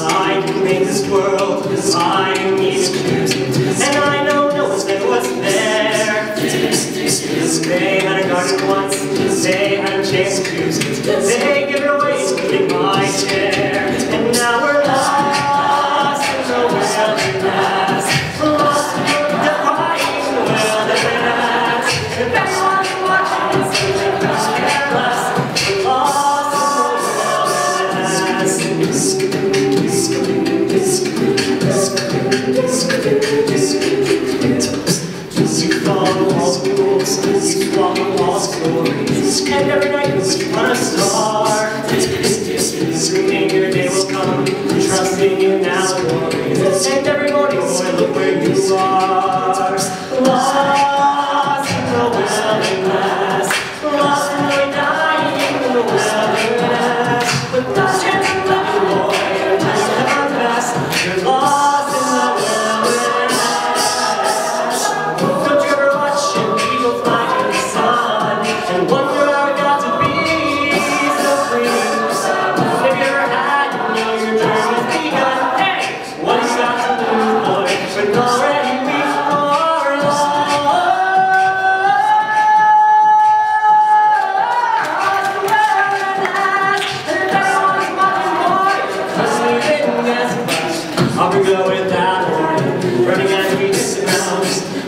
I can make this world mine. Christmas, long lost glories, and every night was but a star. This It's is screaming your day will come, trusting in now glories, and every morning, oh, boy, look where you are. Life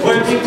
working we